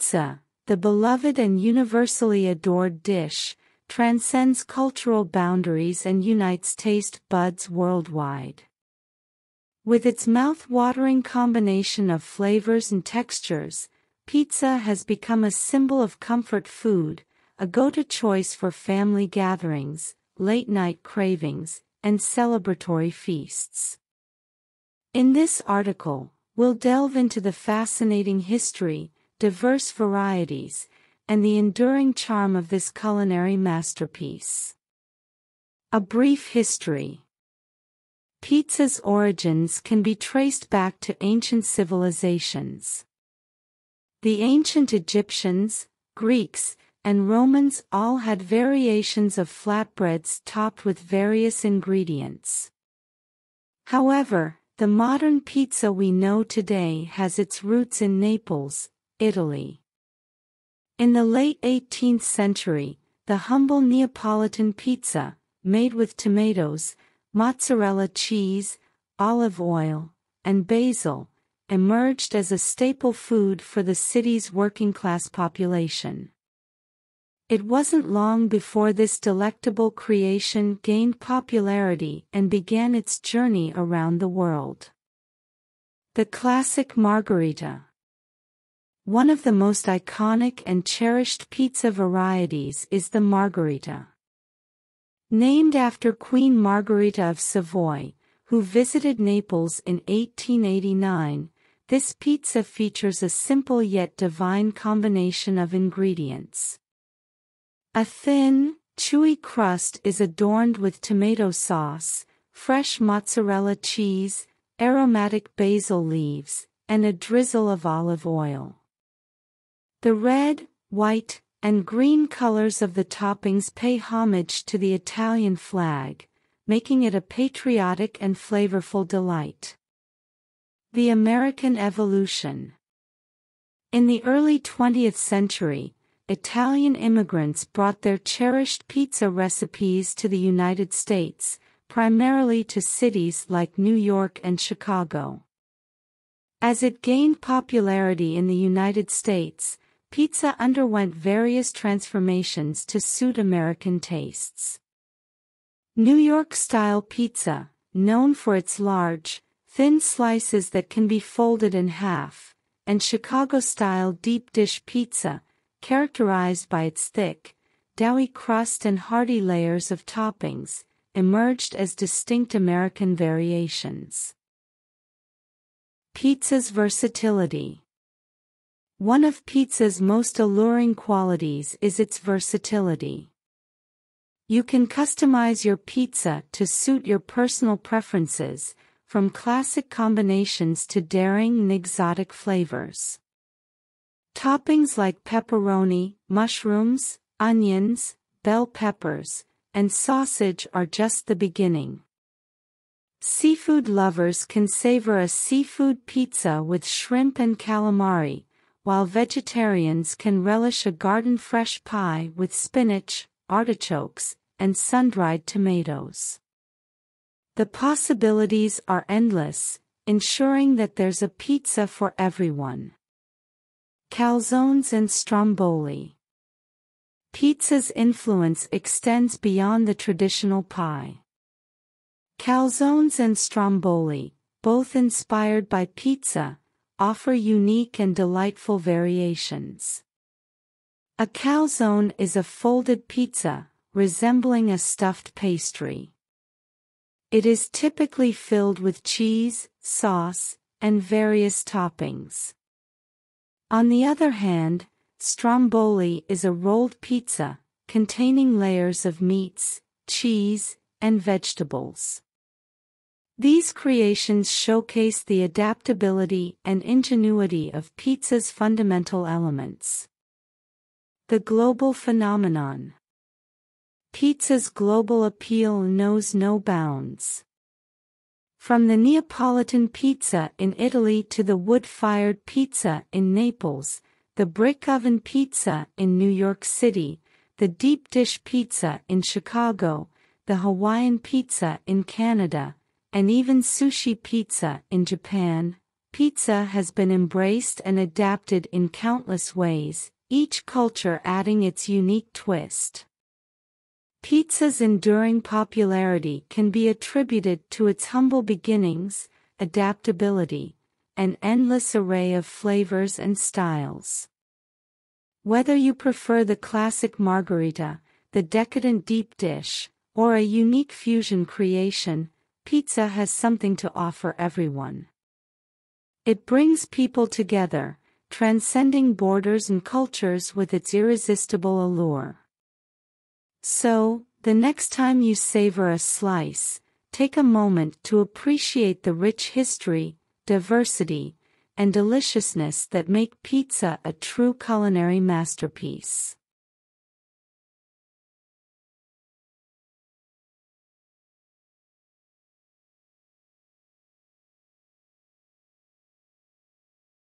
Pizza, the beloved and universally adored dish, transcends cultural boundaries and unites taste buds worldwide. With its mouth-watering combination of flavors and textures, pizza has become a symbol of comfort food, a go-to choice for family gatherings, late-night cravings, and celebratory feasts. In this article, we'll delve into the fascinating history, diverse varieties, and the enduring charm of this culinary masterpiece. A brief history. Pizza's origins can be traced back to ancient civilizations. The ancient Egyptians, Greeks, and Romans all had variations of flatbreads topped with various ingredients. However, the modern pizza we know today has its roots in Naples, Italy. In the late 18th century, the humble Neapolitan pizza, made with tomatoes, mozzarella cheese, olive oil, and basil, emerged as a staple food for the city's working-class population. It wasn't long before this delectable creation gained popularity and began its journey around the world. The classic margherita one of the most iconic and cherished pizza varieties is the margherita. Named after Queen Margherita of Savoy, who visited Naples in 1889, this pizza features a simple yet divine combination of ingredients. A thin, chewy crust is adorned with tomato sauce, fresh mozzarella cheese, aromatic basil leaves, and a drizzle of olive oil. The red, white, and green colors of the toppings pay homage to the Italian flag, making it a patriotic and flavorful delight. The American Evolution In the early 20th century, Italian immigrants brought their cherished pizza recipes to the United States, primarily to cities like New York and Chicago. As it gained popularity in the United States, pizza underwent various transformations to suit American tastes. New York-style pizza, known for its large, thin slices that can be folded in half, and Chicago-style deep dish pizza, characterized by its thick, doughy crust and hearty layers of toppings, emerged as distinct American variations. Pizza's versatility one of pizza's most alluring qualities is its versatility. You can customize your pizza to suit your personal preferences, from classic combinations to daring and exotic flavors. Toppings like pepperoni, mushrooms, onions, bell peppers, and sausage are just the beginning. Seafood lovers can savor a seafood pizza with shrimp and calamari, while vegetarians can relish a garden-fresh pie with spinach, artichokes, and sun-dried tomatoes. The possibilities are endless, ensuring that there's a pizza for everyone. Calzones and Stromboli Pizza's influence extends beyond the traditional pie. Calzones and Stromboli, both inspired by pizza, offer unique and delightful variations. A calzone is a folded pizza, resembling a stuffed pastry. It is typically filled with cheese, sauce, and various toppings. On the other hand, stromboli is a rolled pizza, containing layers of meats, cheese, and vegetables. These creations showcase the adaptability and ingenuity of pizza's fundamental elements. The global phenomenon. Pizza's global appeal knows no bounds. From the Neapolitan pizza in Italy to the wood-fired pizza in Naples, the brick oven pizza in New York City, the deep dish pizza in Chicago, the Hawaiian pizza in Canada, and even sushi pizza in Japan, pizza has been embraced and adapted in countless ways, each culture adding its unique twist. Pizza's enduring popularity can be attributed to its humble beginnings, adaptability, and endless array of flavors and styles. Whether you prefer the classic margherita, the decadent deep dish, or a unique fusion creation, pizza has something to offer everyone. It brings people together, transcending borders and cultures with its irresistible allure. So, the next time you savor a slice, take a moment to appreciate the rich history, diversity, and deliciousness that make pizza a true culinary masterpiece.